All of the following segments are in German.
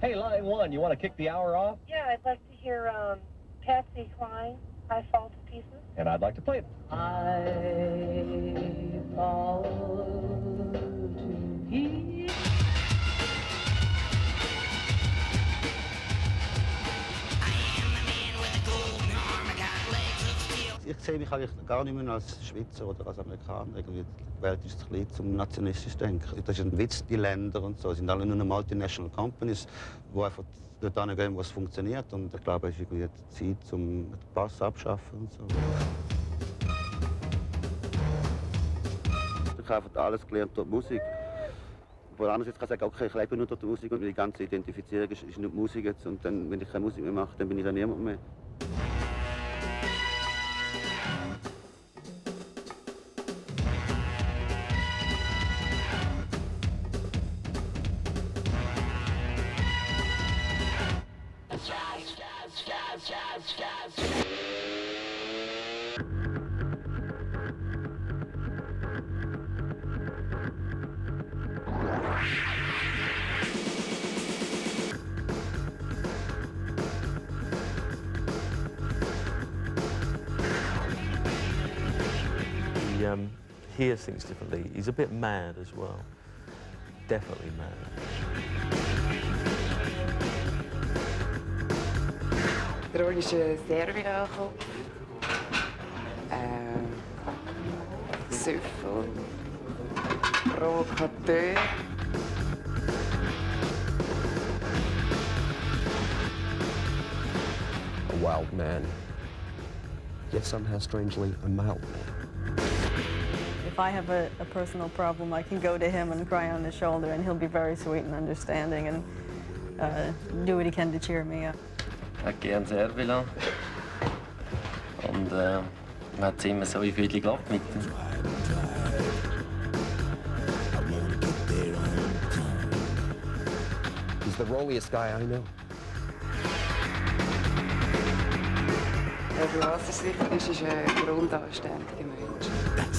Hey, line one, you want to kick the hour off? Yeah, I'd like to hear um, Patsy Cline, I Fall to Pieces. And I'd like to play it. I fall Ich sehe mich eigentlich gar nicht mehr als Schweizer oder als Amerikaner. Die Welt ist zu klein zum nationalistisch denken. Das ist ein Witz, die Länder und so. Es sind alle nur multinational companies, die einfach dort gehen, wo es funktioniert. Und ich glaube, es ist irgendwie Zeit, um den Pass abzuschaffen und so. Ich habe alles gelernt durch Musik. Wo andererseits kann ich sagen, okay, ich lebe nur durch Musik und die ganze Identifizierung ist, ist nicht die Musik jetzt. Und dann, wenn ich keine Musik mehr mache, dann bin ich ja niemand mehr. Hears things differently. He's a bit mad as well. Definitely mad. chronische Serbiaanval, äh, Süffel, Provokateur. a wild man, yet somehow strangely a mild man. If I have a, a personal problem, I can go to him and cry on his shoulder, and he'll be very sweet and understanding and uh, do what he can to cheer me up. Er hat gern Servila. Und äh, man hat immer so viel gelacht mit ihm. He's the rolliest guy I know. Also was er sicher ist,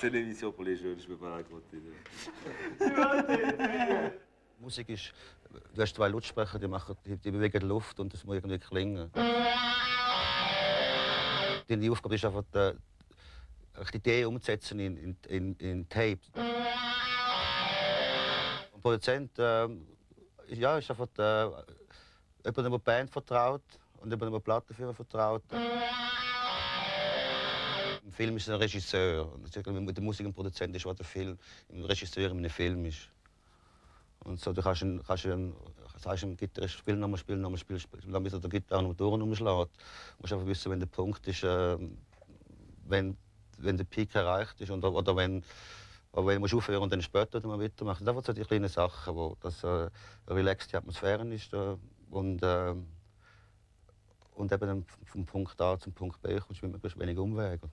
C'est l'émission pour les jeunes, je peux pas raconter. Musik ist, du hast zwei Lautsprecher, die, machen, die, die bewegen die Luft und das muss irgendwie klingen. Die Aufgabe ist einfach, die, die Idee umzusetzen in, in, in, in Tape. Ein Produzent ähm, ja, ist einfach äh, jemand, der Band vertraut und jemand, der die Plattenfirma vertraut. Film ist ein Regisseur. Und der Musik ein Produzent ist, was der Film, ein Regisseur in einem Film ist. Und so, du kannst, kannst einen, sagst einem Gitarrist, spiel nochmal, spiel nochmal, spiel, spiel, dann bis er der Gitarre noch Touren umschlägt. Du musst einfach wissen, wenn der Punkt ist, äh, wenn, wenn der Peak erreicht ist oder, oder wenn, oder wenn du aufhören und dann später mal weitermachen. Das sind so die kleinen Sachen, wo das äh, eine relaxte Atmosphäre ist äh, und, äh, und eben vom Punkt A zum Punkt B kommst du mit möglichst wenig Umwegen.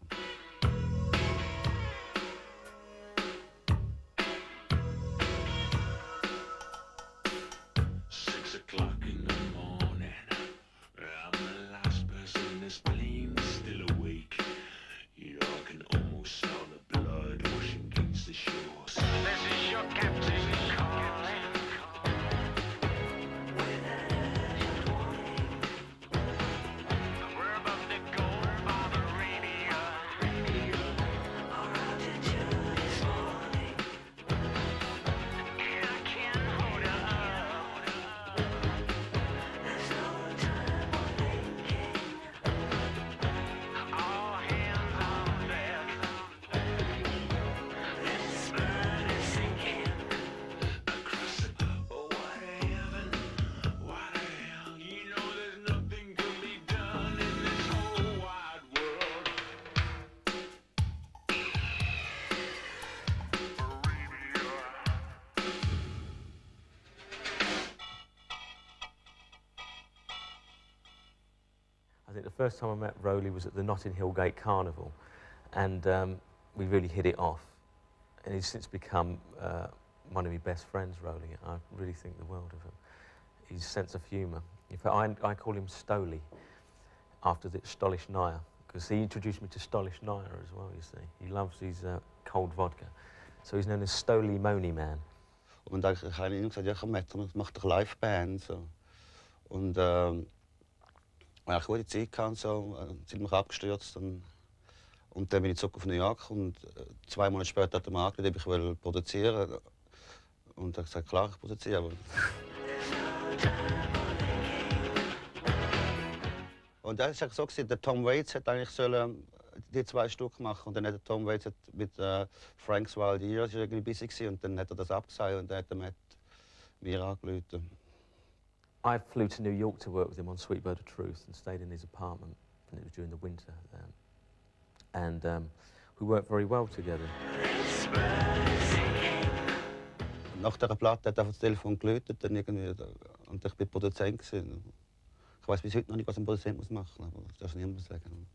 First time I met Rowley was at the Notting Hill Gate Carnival, and um, we really hit it off. And he's since become uh, one of my best friends, Rowley. I really think the world of him. His sense of humour. In fact, I, I call him Stoli, after the Stolish Naya, because he introduced me to Stolish Naya as well, you see. He loves his uh, cold vodka. So he's known as Stoli Moni Man. Und eine gute Zeit gehabt, so, äh, sind mich abgestürzt. Und, und dann bin ich zurück auf New York und äh, zwei Monate später hat er mir angerufen, ob ich will produzieren Und er hat gesagt, klar, ich produziere. Aber und das war so, der Tom Waits hat eigentlich sollen die zwei Stück machen und dann hat der Tom Waits mit äh, Frank's Wild Years irgendwie busy und dann hat er das abgesagt und dann hat er mit mir angerufen. I flew to New York to work with him on Sweet Bird of Truth and stayed in his apartment, and it was during the winter. Um, and um, we worked very well together. Nach dieser Platte hat einfach das Telefon geläutet dann irgendwie, und ich bin Produzent. Gewesen. Ich weiß bis heute noch nicht, was ein Produzent muss machen muss, aber das darf niemand sagen.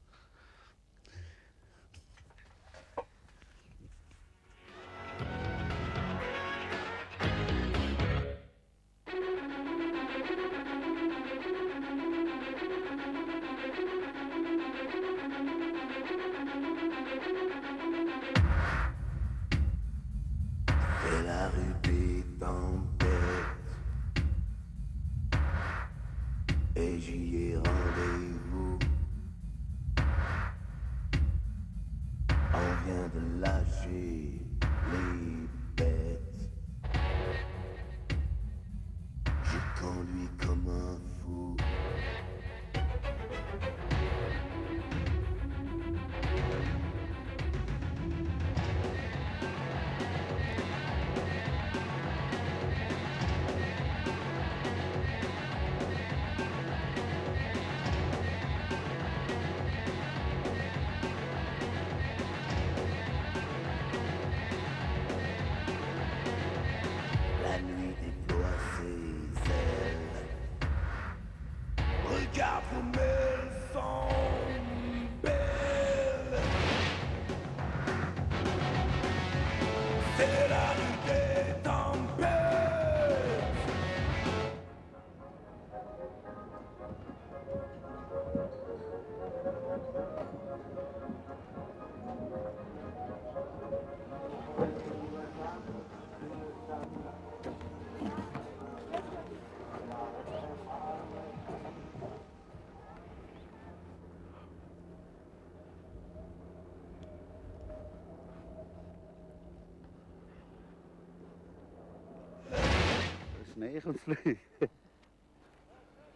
Schnee und Flüge.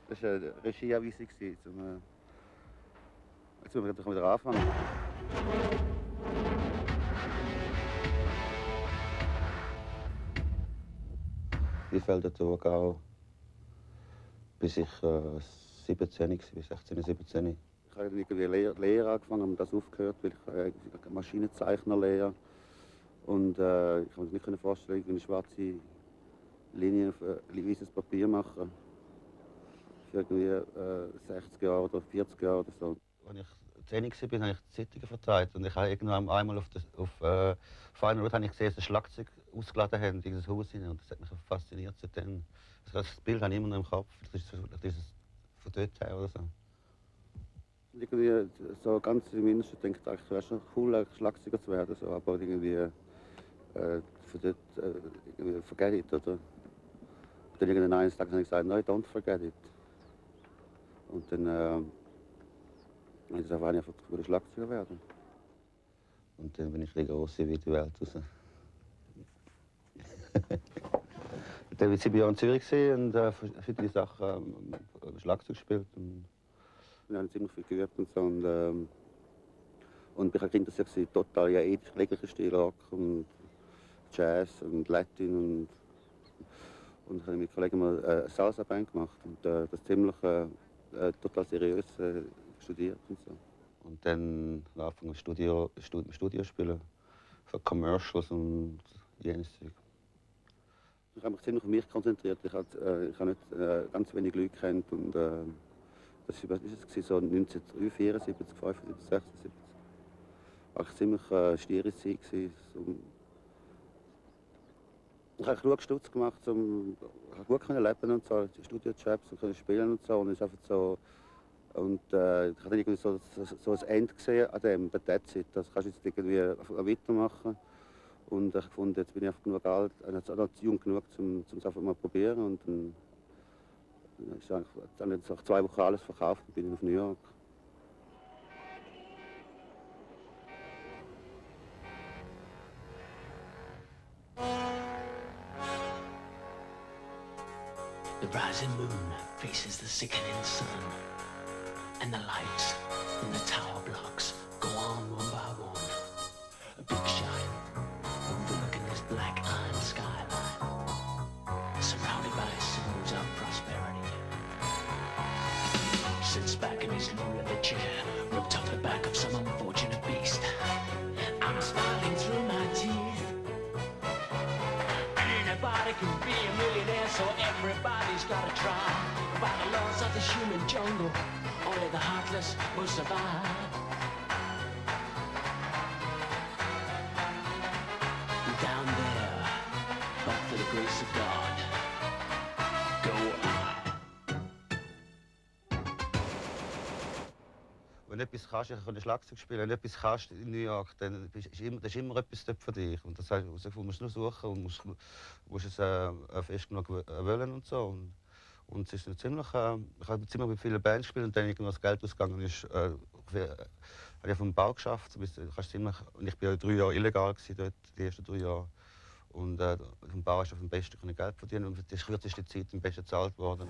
Das war eine Regieanweisung. Zum, äh Jetzt müssen wir wieder anfangen. Wie fällt der Thurgau? Bis ich äh, 17 war, bis 16, 17. Ich habe irgendwie Lehre, Lehre angefangen und das aufgehört, weil ich äh, Maschinenzeichnerlehre. Und äh, ich kann mir nicht vorstellen, eine schwarze Linie auf äh, weißes Papier machen. Für irgendwie äh, 60 Jahre oder 40 Jahre oder so. Als ich 10 war, habe ich Zeitungen verteilt. Und ich habe irgendwann einmal auf, das, auf äh, Final Road habe ich gesehen, dass ein Schlagzeug ausgeladen haben in dieses Haus hinein. Und das hat mich so fasziniert seitdem. Also das Bild habe ich immer noch im Kopf. Das ist, das ist von dort her oder so. Irgendwie so ganz im Innersten denke ich, es wäre schon cool, Schlagzeuger zu werden. So. Aber irgendwie äh, von dort äh, irgendwie forget it, oder? Dann irgendwann eines Tages habe ich gesagt, no, don't forget it. Und dann äh, habe ich einfach einfach ein Schlagzeuger werden. Und dann bin ich ein große wie die Welt raus. dann war ich bei in Zürich und äh, verschiedene Sachen ähm, Schlagzeug gespielt. Und wir haben ziemlich viel geübt und so. Und, ähm, und interessiert gewesen, total ja, jegliche Stil, Rock und Jazz und Latin und und ich habe mit Kollegen mal äh, eine Salsa-Band gemacht und äh, das ziemlich äh, äh, total seriös äh, studiert und so. Und dann angefangen im Studio, Studio, Studio spielen für Commercials und jenes Zeug. Ich habe mich ziemlich auf mich konzentriert. Ich habe, äh, ich habe nicht ganz wenig Leute kennt und Das war, so 1974, 75, 76. Eigentlich ziemlich äh, stiere Zeit. Ich habe genug Stutz gemacht, um ich habe gut können leben und so, Studiojobs und können spielen und so. Und es einfach so, und äh, ich habe irgendwie so, so, so ein Ende gesehen an dem, bei That's It. Das kannst du jetzt irgendwie weitermachen. Und ich fand, jetzt bin ich genug alt, auch noch jung genug, um es einfach mal zu probieren. Und dann, jetzt nach zwei Wochen alles verkauft und bin ich auf New York. The sickening sun, and the lights in the tower blocks go on one by one. A big shine overlooking this black iron skyline, surrounded by symbols of prosperity. He Sits back in his low leather chair, roped off the back of some unfortunate beast. I'm smiling through my teeth. Anybody can be a millionaire, so everybody's gotta try. By the laws of the human jungle, only the heartless will survive. Down there, but for the grace of God, go I. Wenn du etwas kannst, ich kann Schlagzeug spielen, wenn du etwas kannst in New York, dann ist immer, das ist immer etwas dort für dich. Und das heißt, du musst nur suchen und musst, musst es äh, fest genug wollen und so. Und, und es ist ziemlich, äh, ich habe ziemlich mit vielen Bands gespielt und dann irgendwann das Geld ausgegangen ist, äh, habe ich vom Bau geschafft. Und ich bin ja drei Jahre illegal dort, die ersten drei Jahre. Und äh, vom Bau hast du am besten Geld verdienen und das ist kürzeste Zeit am besten bezahlt worden.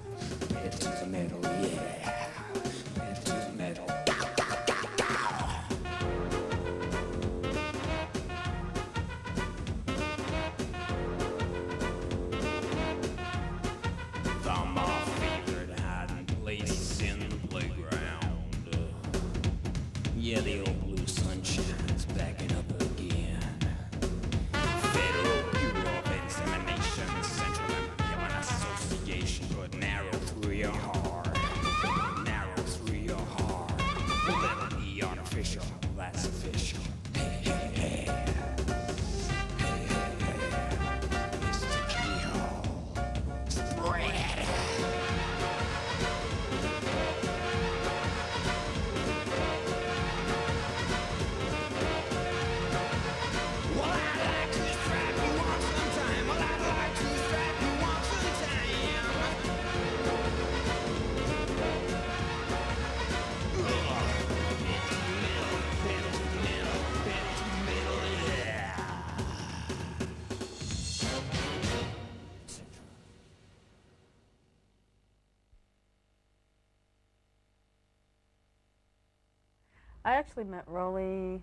I actually met Rolly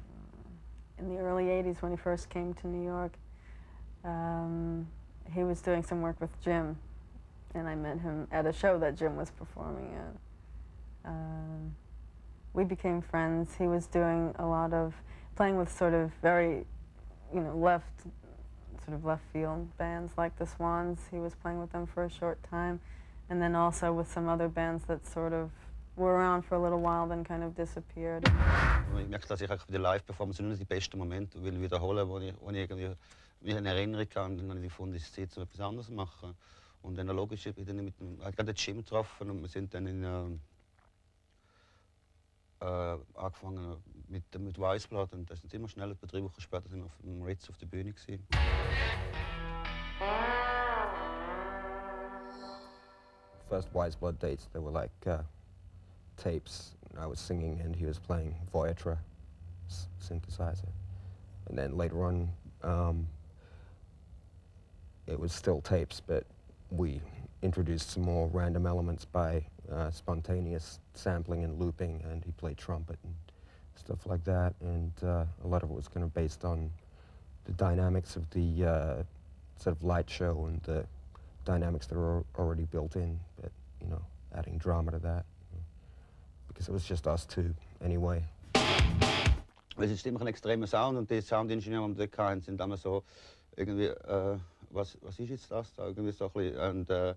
uh, in the early 80s when he first came to New York. Um, he was doing some work with Jim, and I met him at a show that Jim was performing at. Um, we became friends. He was doing a lot of playing with sort of very, you know, left, sort of left field bands like the Swans. He was playing with them for a short time, and then also with some other bands that sort of were around for a little while, then kind of disappeared. Und Ich merke, dass ich für die Live-Performance nur die besten Momente will wiederholen, wo ich, wo ich irgendwie mich eine Erinnerung kann. Dann habe ich gefunden, es ist Zeit, um etwas anderes zu machen. Und dann logisch, ich bin dann mit dem, ich habe gerade den Jim getroffen und wir sind dann in, äh, äh, angefangen mit, mit Weißblatt und das sind immer schnell, etwa drei Wochen später sind wir auf dem Ritz auf der Bühne gewesen. First Wise Blood dates, they were like uh, tapes. I was singing and he was playing Voyatra synthesizer. And then later on, um, it was still tapes, but we introduced some more random elements by uh, spontaneous sampling and looping, and he played trumpet and stuff like that. And uh, a lot of it was kind of based on the dynamics of the uh, sort of light show and the dynamics that were already built in, but you know, adding drama to that. Because it was just us two anyway. Es ist immer ein extremer Sound und die Soundingenieure, die wir sind immer so irgendwie, äh, was, was ist jetzt das da? Irgendwie so ein und, äh,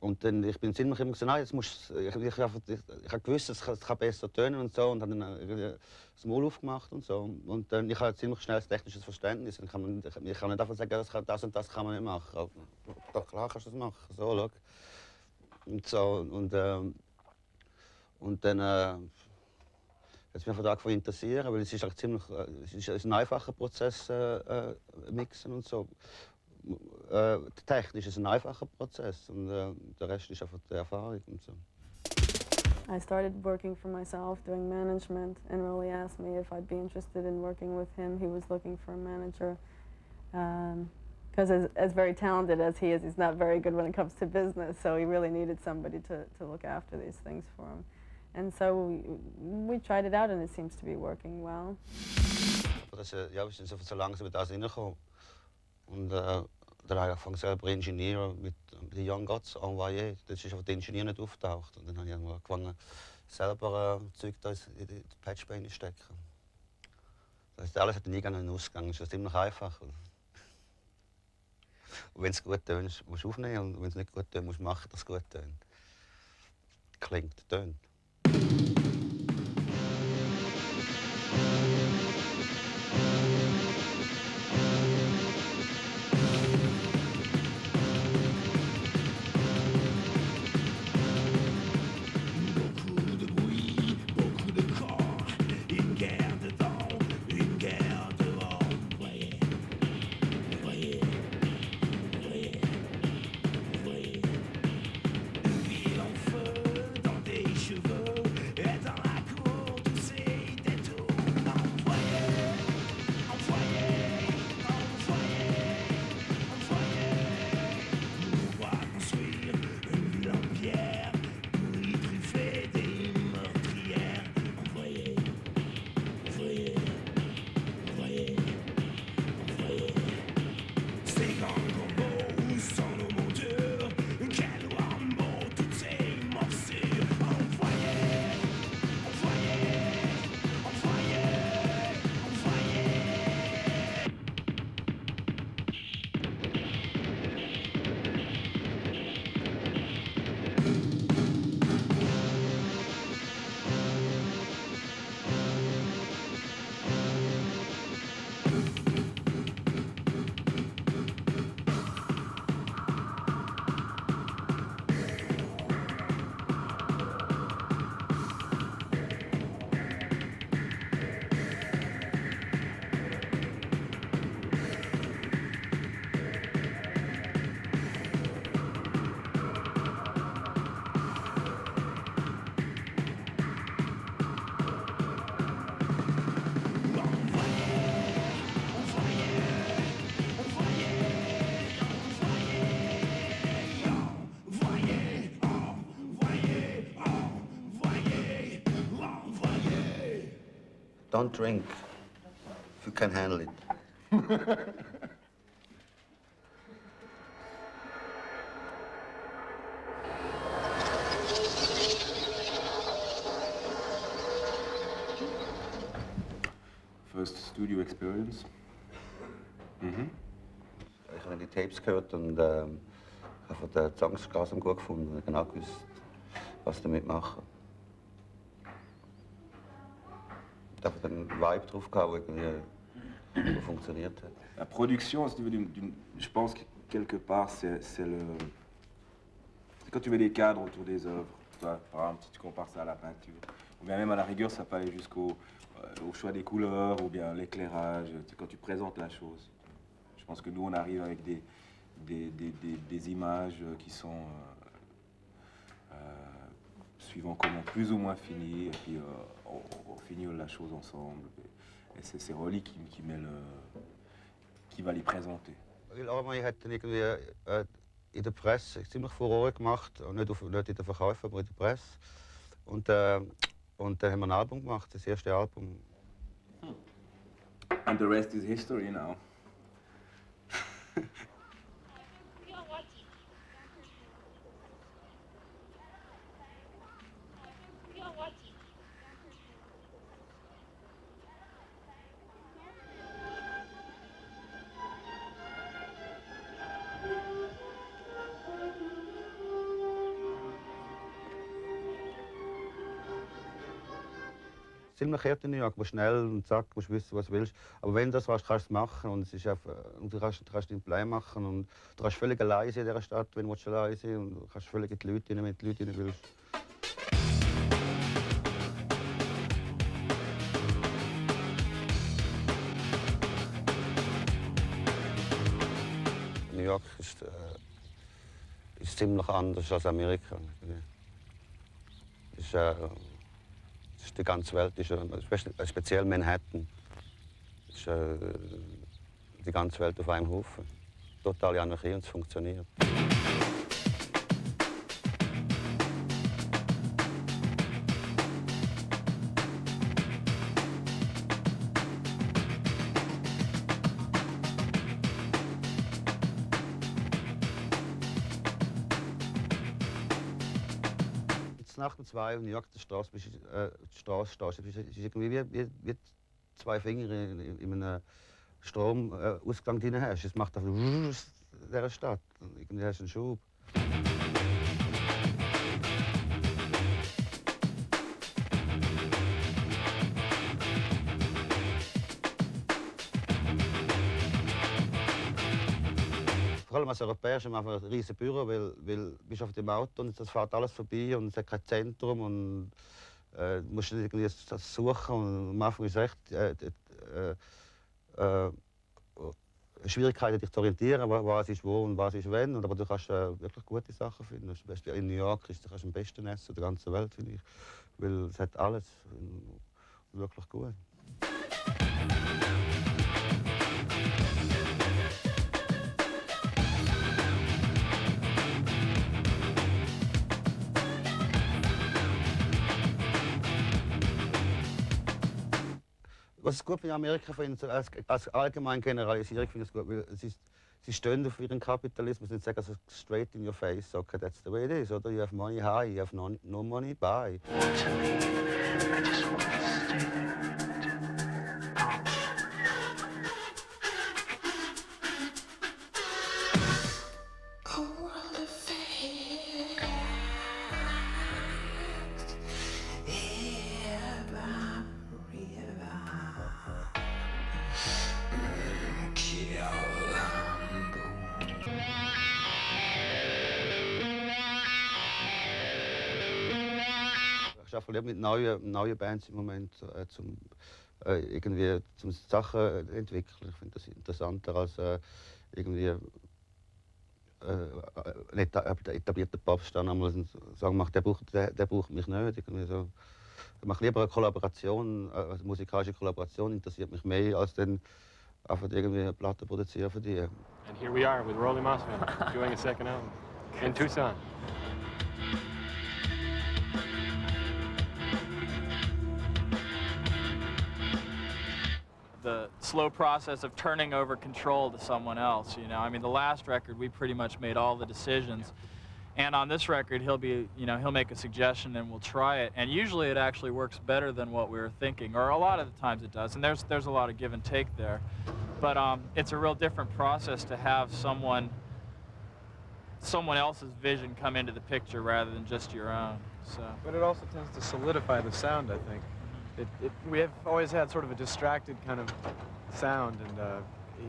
und dann, ich bin ziemlich immer gesagt, nein, jetzt musst, ich, ich, ich, ich, habe gewusst, es kann, kann besser tönen und so und habe dann irgendwie das Maul aufgemacht und so. Und dann, ich habe ziemlich schnell ein technisches Verständnis. Und kann, man- ich, kann nicht einfach sagen, das, kann, das und das kann man nicht machen. Aber, klar kannst du das machen, so, schau. Und so, und, ähm, und dann äh, hat mich von Tag an interessieren, weil es ist, eigentlich ziemlich, äh, es ist ein einfacher Prozess, äh, äh, mixen und so. Äh, technisch ist es ein einfacher Prozess und äh, der Rest ist einfach die Erfahrung und so. I started working for myself, doing management, and Rolly asked me if I'd be interested in working with him. He was looking for a manager. Because as, as very talented as he is, he's not very good when it comes to business, so he really needed somebody to, to look after these things for him. And so we, tried it out, and it seems to be working well. Das, äh, ja, wir sind so, so langsam mit das reingekommen. Und äh, dann habe ich angefangen selber Ingenieur mit, mit den Young Gods Envoyé. Das ist aber der Ingenieur nicht auftaucht. Und dann habe ich angefangen, selber äh, Zeug da in die Patchbeine zu stecken. Das heißt, alles hat nie einen Ausgang. Es ist ziemlich einfach. Und wenn es gut tönt, musst du aufnehmen. Und wenn es nicht gut tönt, musst du machen, dass es gut tönt. Klingt, tönt. Don't drink if you can handle it. First studio experience. Mhm. Ich habe die Tapes gehört und ähm, habe den grausam gut gefunden und genau gewusst, was damit machen. La production, si tu veux, je pense que quelque part, c'est le. quand tu mets des cadres autour des œuvres. Par exemple, si tu compares ça à la peinture, ou bien même à la rigueur, ça peut aller jusqu'au euh, choix des couleurs, ou bien l'éclairage, quand tu présentes la chose. Je pense que nous, on arrive avec des, images qui sont euh, euh, suivant comment plus ou moins fini, et puis euh, finit la chose ensemble. Et, c'est Rolly qui, qui met le, qui va les présenter. Weil Armee hat irgendwie äh, in der Presse ziemlich Furore gemacht, nicht, auf, nicht in den Verkäufen, aber in der Presse. Und, äh, und dann haben wir ein Album gemacht, das erste Album. And the rest is history now. hart in New York, aber schnell und zack, musst wissen, was du willst. Aber wenn du das willst, kannst du es machen und, es ist einfach, und du, kannst, du kannst deinen Play machen und du kannst völlig allein in dieser Stadt, wenn du willst, allein sein und du kannst völlig in die Leute rein, wenn du Leute willst. New York ist, äh, ist ziemlich anders als Amerika. Ist, äh, ist die ganze Welt, ist, spe- speziell Manhattan, ist äh, die ganze Welt auf einem Haufen. Totale Anarchie und es funktioniert. In New York der Straße, äh, die Straße stehst, es ist, irgendwie wie, wie, wie zwei Finger in, in, in einem Stromausgang äh, drin hast. Es macht einfach in dieser Stadt. Und irgendwie hast du einen Schub. Als Europäer ist man einfach ein riesiges Büro, weil, weil du bist auf dem Auto und es fährt alles vorbei und es hat kein Zentrum und äh, du musst irgendwie das suchen und am Anfang ist es echt äh, äh, äh, Schwierigkeiten, dich zu orientieren, wa- was ist wo und was ist wenn. Und, aber du kannst äh, wirklich gute Sachen finden. Das in New York ist, du kannst am besten essen der ganzen Welt, finde ich. Weil es hat alles und wirklich gut. Was ich gut bei Amerika finde, als, als allgemeine Generalisierung finde ich gut, weil ist, sie stehen auf ihren Kapitalismus und sagen also straight in your face, okay, that's the way it is, oder? You have money high, you have no, no money buy. Ich arbeite mit neuen, neuen Bands im Moment, äh, zum, äh, irgendwie zum Sachen entwickeln. Ich finde das interessanter als äh, irgendwie äh, ein eta- etablierter Popstar einmal sagen macht, der braucht, der, der braucht mich nicht. Irgendwie so. Ich mache lieber eine Kollaboration, äh, also musikalische Kollaboration interessiert mich mehr, als dann einfach irgendwie eine Platte produzieren für die. And here we are with Rolly Mossman doing a second album in Tucson. Slow process of turning over control to someone else. You know, I mean, the last record we pretty much made all the decisions, and on this record he'll be, you know, he'll make a suggestion and we'll try it. And usually it actually works better than what we were thinking, or a lot of the times it does. And there's there's a lot of give and take there, but um, it's a real different process to have someone someone else's vision come into the picture rather than just your own. So. But it also tends to solidify the sound, I think. It, it, we have always had sort of a distracted kind of sound, and uh,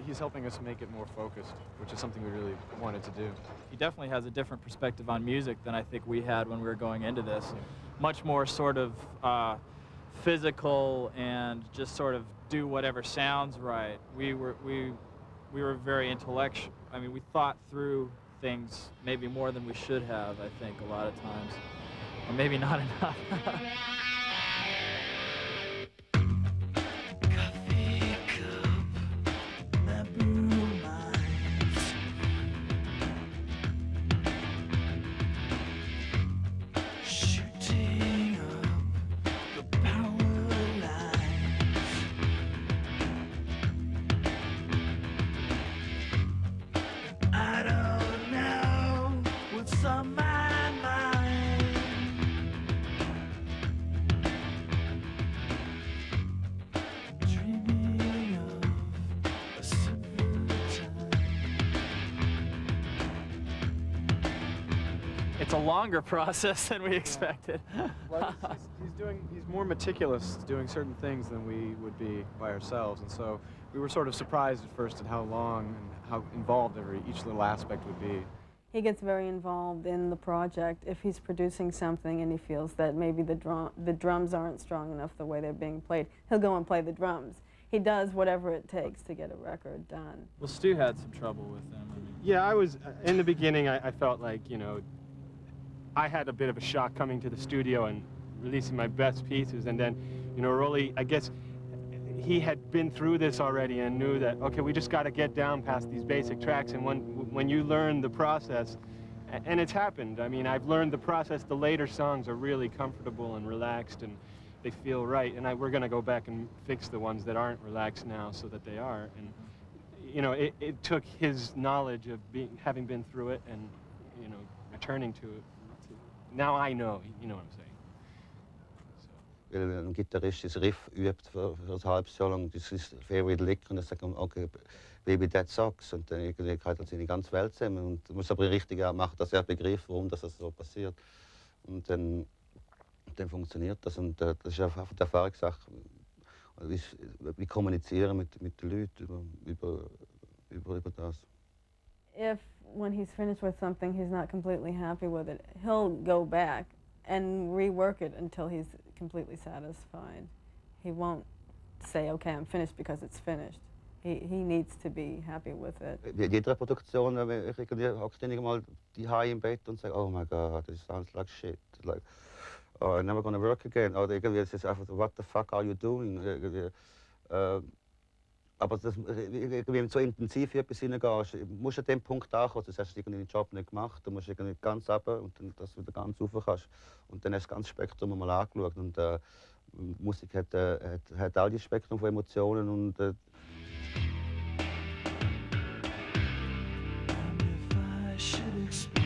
he's helping us make it more focused, which is something we really wanted to do. he definitely has a different perspective on music than I think we had when we were going into this. Much more sort of uh, physical and just sort of do whatever sounds right. We were we we were very intellectual. I mean, we thought through things maybe more than we should have. I think a lot of times, or maybe not enough. It's a longer process than we expected. well, he's, he's, he's doing, he's more meticulous doing certain things than we would be by ourselves. And so we were sort of surprised at first at how long and how involved every, each little aspect would be. He gets very involved in the project if he's producing something and he feels that maybe the, drum, the drums aren't strong enough the way they're being played. He'll go and play the drums. He does whatever it takes to get a record done. Well, Stu had some trouble with them. I mean, Yeah, I was, uh, in the beginning, I, I felt like, you know, I had a bit of a shock coming to the studio and releasing my best pieces. And then, you know, Rolly, I guess he had been through this already and knew that, okay, we just got to get down past these basic tracks. And when, when you learn the process, and it's happened. I mean, I've learned the process. The later songs are really comfortable and relaxed and they feel right. And I, we're going to go back and fix the ones that aren't relaxed now so that they are. And, you know, it, it took his knowledge of being, having been through it and, you know, returning to it. Now I know, you know what I'm saying. Weil ein Gitarrist das Riff übt für, für ein halbes Jahr lang, das ist Favorite Lick und dann sagt man, okay, Baby Dead Sucks und dann irgendwie geht er seine ganze Welt zusammen und muss aber richtig auch machen, dass er begreift, warum das so passiert. Und dann, dann funktioniert das und äh, das ist einfach die Erfahrungssache. Wie, wie kommunizieren mit, mit den Leuten über, über, über, über das. If, when he's finished with something, he's not completely happy with it, he'll go back and rework it until he's completely satisfied. He won't say, okay, I'm finished because it's finished. He, he needs to be happy with it. Äh, Jeder Produktion, äh, ich irgendwie ständig mal die High im Bett und sage, oh my god, this sounds like shit. Like, oh, I'm never gonna work again. Oder irgendwie, es ist einfach, what the fuck are you doing? Äh, aber das, irgendwie, wenn du so intensiv in etwas hineingehst, musst du an dem Punkt ankommen, sonst hast du deinen Job nicht gemacht. Du musst irgendwie ganz runter und dann, dass du wieder ganz rauf kannst. Und dann hast du das ganze Spektrum mal angeschaut. Und äh, Musik hat, äh, hat, hat all das Spektrum von Emotionen und äh, I should explain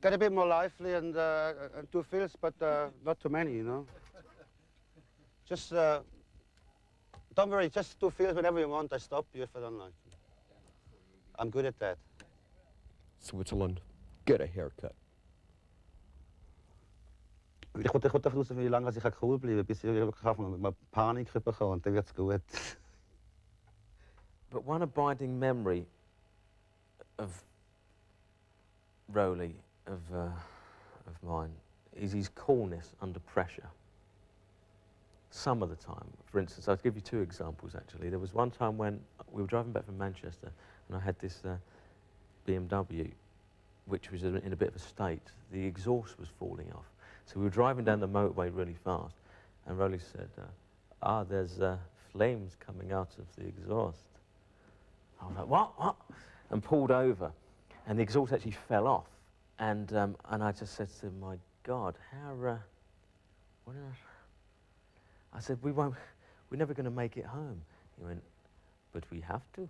get a bit more lively and, uh, and do fills, but uh, not too many, you know. Just uh, don't worry, just do fills whenever you want. I stop you if I don't like it. I'm good at that. Switzerland, get a haircut. Ich wollte, ich wollte einfach wissen, wie lange ich cool bleiben kann, bis ich wirklich mal Panik bekomme und dann wird's gut. But one abiding memory of Rowley, of, uh, of mine, is his coolness under pressure. Some of the time. For instance, I'll give you two examples actually. There was one time when we were driving back from Manchester and I had this uh, BMW which was in a bit of a state. The exhaust was falling off. So we were driving down the motorway really fast and Rowley said, uh, ah, there's uh, flames coming out of the exhaust. I was like, what, what? And pulled over. And the exhaust actually fell off. And, um, and I just said to him, my God, how, uh, what I, I said, we won't, we're never going to make it home. He went, but we have to.